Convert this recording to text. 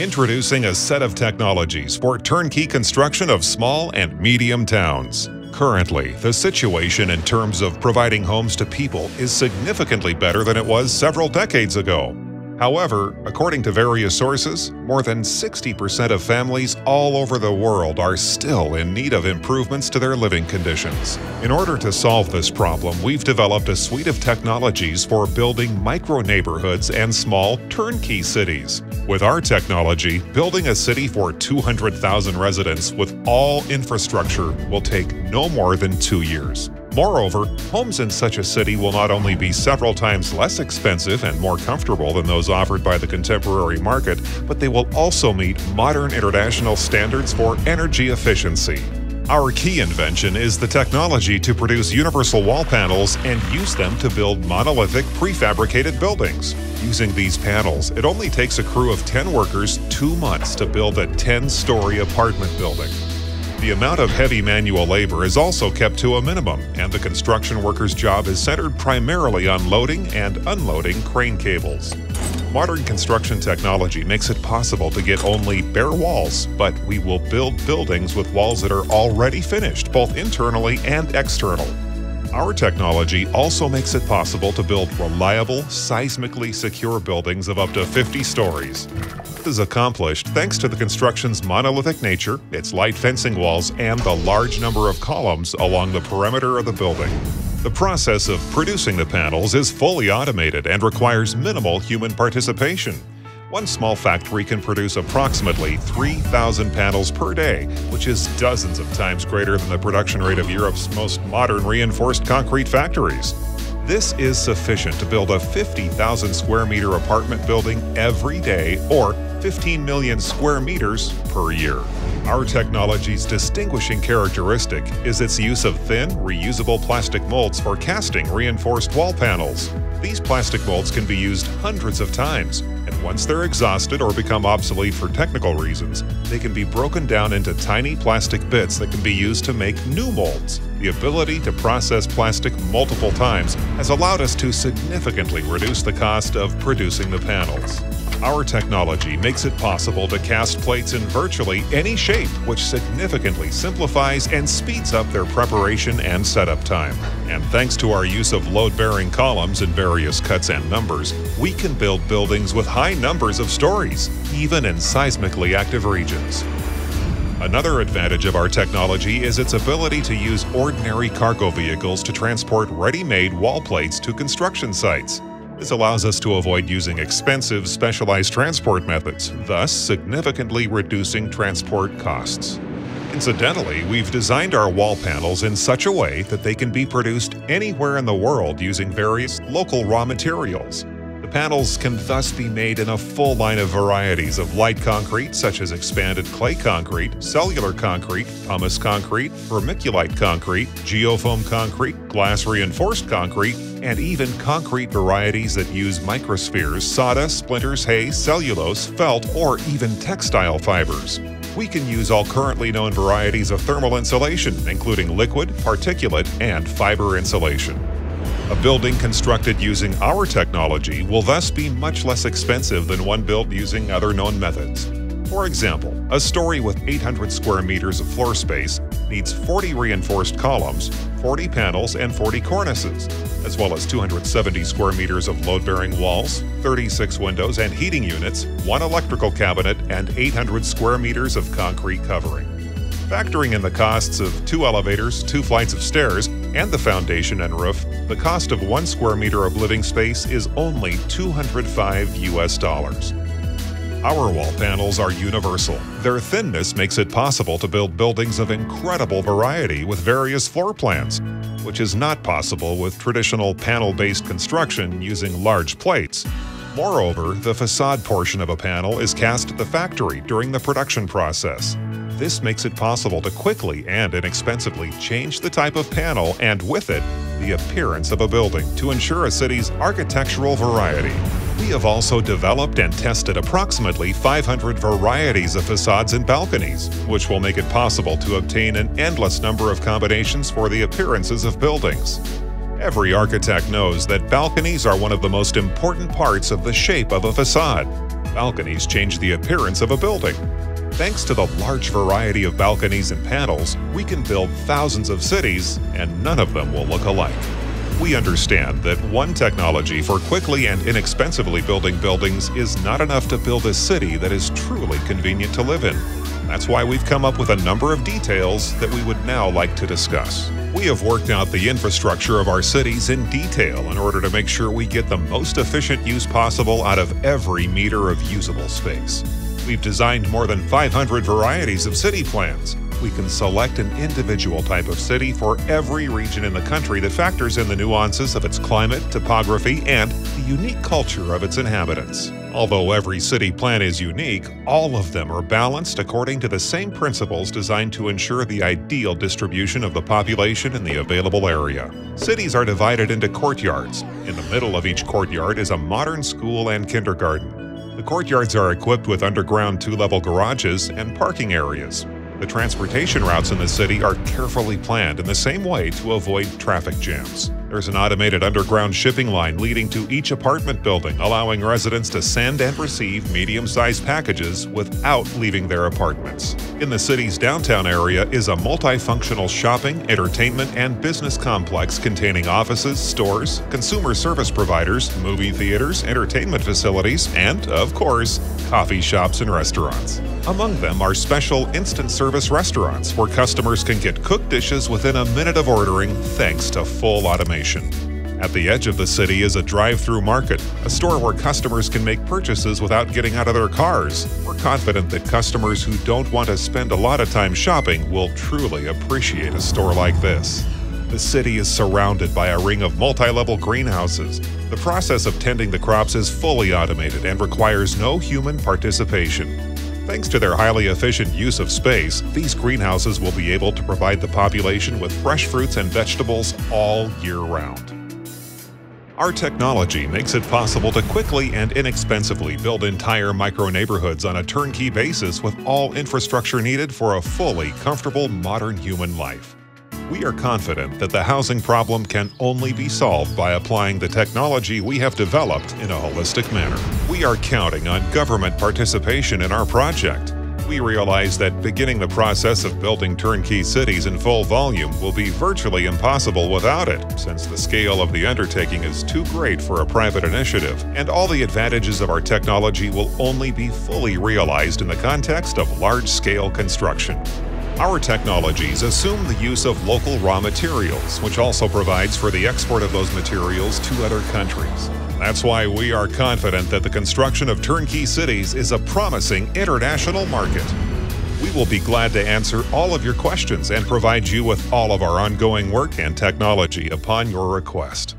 Introducing a set of technologies for turnkey construction of small and medium towns. Currently, the situation in terms of providing homes to people is significantly better than it was several decades ago. However, according to various sources, more than 60% of families all over the world are still in need of improvements to their living conditions. In order to solve this problem, we've developed a suite of technologies for building micro neighborhoods and small turnkey cities. With our technology, building a city for 200,000 residents with all infrastructure will take no more than two years. Moreover, homes in such a city will not only be several times less expensive and more comfortable than those offered by the contemporary market, but they will also meet modern international standards for energy efficiency. Our key invention is the technology to produce universal wall panels and use them to build monolithic prefabricated buildings. Using these panels, it only takes a crew of 10 workers two months to build a 10 story apartment building. The amount of heavy manual labor is also kept to a minimum, and the construction worker's job is centered primarily on loading and unloading crane cables. Modern construction technology makes it possible to get only bare walls, but we will build buildings with walls that are already finished, both internally and external. Our technology also makes it possible to build reliable, seismically secure buildings of up to 50 stories This is accomplished thanks to the construction's monolithic nature, its light fencing walls, and the large number of columns along the perimeter of the building. The process of producing the panels is fully automated and requires minimal human participation. One small factory can produce approximately 3,000 panels per day, which is dozens of times greater than the production rate of Europe's most modern reinforced concrete factories. This is sufficient to build a 50,000 square meter apartment building every day or 15 million square meters per year. Our technology's distinguishing characteristic is its use of thin, reusable plastic molds for casting reinforced wall panels. These plastic molds can be used hundreds of times, and once they're exhausted or become obsolete for technical reasons, they can be broken down into tiny plastic bits that can be used to make new molds. The ability to process plastic multiple times has allowed us to significantly reduce the cost of producing the panels. Our technology makes it possible to cast plates in virtually any shape, which significantly simplifies and speeds up their preparation and setup time. And thanks to our use of load-bearing columns in various cuts and numbers, we can build buildings with high numbers of stories, even in seismically active regions. Another advantage of our technology is its ability to use ordinary cargo vehicles to transport ready-made wall plates to construction sites. This allows us to avoid using expensive, specialized transport methods, thus significantly reducing transport costs. Incidentally, we've designed our wall panels in such a way that they can be produced anywhere in the world using various local raw materials. Panels can thus be made in a full line of varieties of light concrete, such as expanded clay concrete, cellular concrete, pumice concrete, vermiculite concrete, geofoam concrete, glass reinforced concrete, and even concrete varieties that use microspheres, sawdust, splinters, hay, cellulose, felt, or even textile fibers. We can use all currently known varieties of thermal insulation, including liquid, particulate, and fiber insulation. A building constructed using our technology will thus be much less expensive than one built using other known methods. For example, a story with 800 square meters of floor space needs 40 reinforced columns, 40 panels, and 40 cornices, as well as 270 square meters of load-bearing walls, 36 windows and heating units, one electrical cabinet, and 800 square meters of concrete covering. Factoring in the costs of two elevators, two flights of stairs, and the foundation and roof, the cost of one square meter of living space is only 205 US dollars. Our wall panels are universal. Their thinness makes it possible to build buildings of incredible variety with various floor plans, which is not possible with traditional panel-based construction using large plates. Moreover, the facade portion of a panel is cast at the factory during the production process. This makes it possible to quickly and inexpensively change the type of panel and, with it, the appearance of a building to ensure a city's architectural variety. We have also developed and tested approximately 500 varieties of facades and balconies, which will make it possible to obtain an endless number of combinations for the appearances of buildings. Every architect knows that balconies are one of the most important parts of the shape of a facade. Balconies change the appearance of a building. Thanks to the large variety of balconies and panels, we can build thousands of cities, and none of them will look alike. We understand that one technology for quickly and inexpensively building buildings is not enough to build a city that is truly convenient to live in. That's why we've come up with a number of details that we would now like to discuss. We have worked out the infrastructure of our cities in detail in order to make sure we get the most efficient use possible out of every meter of usable space. We've designed more than 500 varieties of city plans. We can select an individual type of city for every region in the country that factors in the nuances of its climate, topography, and the unique culture of its inhabitants. Although every city plan is unique, all of them are balanced according to the same principles designed to ensure the ideal distribution of the population in the available area. Cities are divided into courtyards. In the middle of each courtyard is a modern school and kindergarten. The courtyards are equipped with underground two-level garages and parking areas. The transportation routes in the city are carefully planned in the same way to avoid traffic jams. There's an automated underground shipping line leading to each apartment building, allowing residents to send and receive medium-sized packages without leaving their apartments. In the city's downtown area is a multifunctional shopping, entertainment, and business complex containing offices, stores, consumer service providers, movie theaters, entertainment facilities, and, of course, coffee shops and restaurants. Among them are special instant service restaurants where customers can get cooked dishes within a minute of ordering thanks to full automation. At the edge of the city is a drive-through market, a store where customers can make purchases without getting out of their cars. We're confident that customers who don't want to spend a lot of time shopping will truly appreciate a store like this. The city is surrounded by a ring of multi-level greenhouses. The process of tending the crops is fully automated and requires no human participation. Thanks to their highly efficient use of space, these greenhouses will be able to provide the population with fresh fruits and vegetables all year round. Our technology makes it possible to quickly and inexpensively build entire micro neighborhoods on a turnkey basis with all infrastructure needed for a fully comfortable modern human life. We are confident that the housing problem can only be solved by applying the technology we have developed in a holistic manner. We are counting on government participation in our project. We realize that beginning the process of building turnkey cities in full volume will be virtually impossible without it, since the scale of the undertaking is too great for a private initiative, and all the advantages of our technology will only be fully realized in the context of large-scale construction. Our technologies assume the use of local raw materials, which also provides for the export of those materials to other countries. That's why we are confident that the construction of turnkey cities is a promising international market. We will be glad to answer all of your questions and provide you with all of our ongoing work and technology upon your request.